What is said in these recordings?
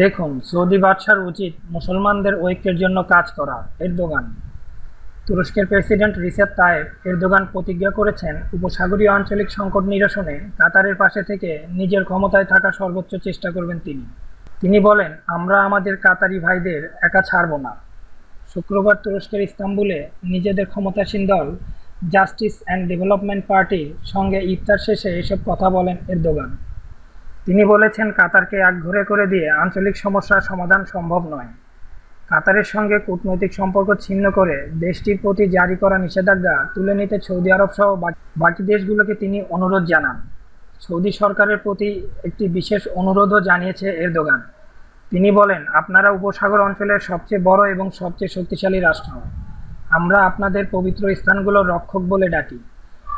দেখুন, সৌদি বাদশার উচিত মুসলমানদের ঐক্যের জন্য কাজ করা, এরদোগান। তুরস্কের প্রেসিডেন্ট রিসেপ তায়েব এরদোগান প্রতিজ্ঞা করেছেন, উপসাগরীয় আঞ্চলিক সংকট নিরসনে কাতারের পাশে থেকে নিজের ক্ষমতায় থাকা সর্বোচ্চ চেষ্টা করবেন তিনি। তিনি বলেন, আমরা আমাদের কাতারি ভাইদের একা ছাড়ব না। শুক্রবার তুরস্কের ইস্তাম্বুলে নিজেদের ক্ষমতাসীন দল জাস্টিস অ্যান্ড ডেভেলপমেন্ট পার্টির সঙ্গে ইফতার শেষে এসব কথা বলেন এরদোগান। তিনি বলেছেন, কাতারকে একঘরে করে দিয়ে আঞ্চলিক সমস্যার সমাধান সম্ভব নয়। কাতারের সঙ্গে কূটনৈতিক সম্পর্ক ছিন্ন করে দেশটির প্রতি জারি করা নিষেধাজ্ঞা তুলে নিতে সৌদি আরব সহ বাকি দেশগুলোকে তিনি অনুরোধ জানান। সৌদি সরকারের প্রতি একটি বিশেষ অনুরোধও জানিয়েছে এরদোগান। তিনি বলেন, আপনারা উপসাগর অঞ্চলের সবচেয়ে বড় এবং সবচেয়ে শক্তিশালী রাষ্ট্র। আমরা আপনাদের পবিত্র স্থানগুলোর রক্ষক বলে ডাকি।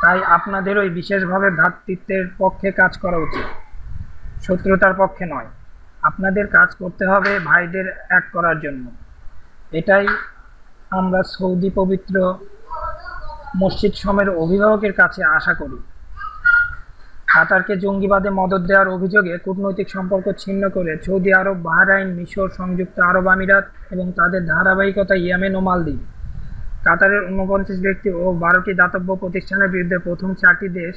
তাই আপনাদের ওই বিশেষভাবে ভ্রাতৃত্বের পক্ষে কাজ করা উচিত। শত্রুতার পক্ষে নয়। আপনাদের কাজ করতে হবে ভাইদের এক করার জন্য। এটাই আমরা সৌদি পবিত্র মসজিদ সমের অভিভাবকের কাছে আশা করি। কাতারকে জঙ্গিবাদে মদত দেওয়ার অভিযোগে কূটনৈতিক সম্পর্ক ছিন্ন করে সৌদি আরব, বাহরাইন, মিশর, সংযুক্ত আরব আমিরাত এবং তাদের ধারাবাহিকতা ইয়েমেন ও মালদ্বীপ। কাতারের উনপঞ্চাশ ব্যক্তি ও বারোটি দাতব্য প্রতিষ্ঠানের বিরুদ্ধে প্রথম চারটি দেশ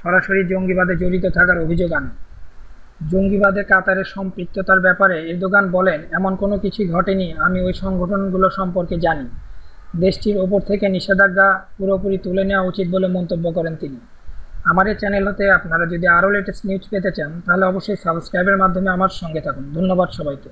সরাসরি জঙ্গিবাদে জড়িত থাকার অভিযোগ আনে। জঙ্গিবাদে কাতারের সম্পৃক্ততার ব্যাপারে এরদোগান বলেন, এমন কোনো কিছুই ঘটেনি, আমি ওই সংগঠনগুলো সম্পর্কে জানি। দেশটির ওপর থেকে নিষেধাজ্ঞা পুরোপুরি তুলে নেওয়া উচিত বলে মন্তব্য করেন তিনি। আমার এই চ্যানেল হতে আপনারা যদি আরও লেটেস্ট নিউজ পেতে চান, তাহলে অবশ্যই সাবস্ক্রাইবের মাধ্যমে আমার সঙ্গে থাকুন। ধন্যবাদ সবাইকে।